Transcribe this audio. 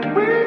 We're